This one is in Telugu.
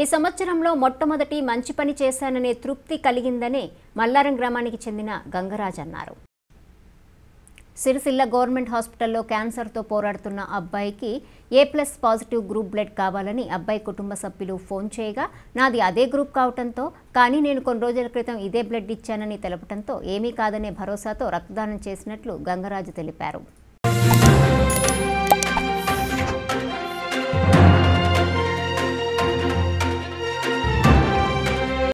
ఈ సంవత్సరంలో మొట్టమొదటి మంచి పని చేశాననే తృప్తి కలిగిందనే మల్లారం గ్రామానికి చెందిన గంగరాజ్ అన్నారు. సిరిసిల్ల గవర్నమెంట్ హాస్పిటల్లో క్యాన్సర్తో పోరాడుతున్న అబ్బాయికి A plus positive group blood కావాలని అబ్బాయి కుటుంబ సభ్యులు ఫోన్ చేయగా నాది అదే గ్రూప్ కావటంతో కానీ నేను కొన్ని రోజుల క్రితం ఇదే బ్లడ్ ఇచ్చానని తెలపడంతో ఏమీ కాదనే భరోసాతో రక్తదానం చేసినట్లు గంగరాజు తెలిపారు.